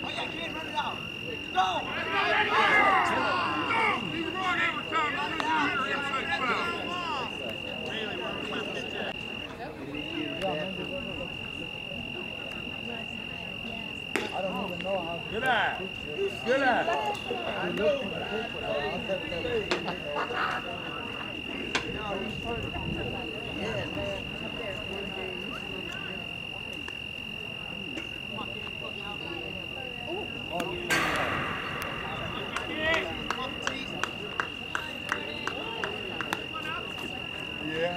Oh yeah, kid, run it out. Good eye. Good eye. Yeah.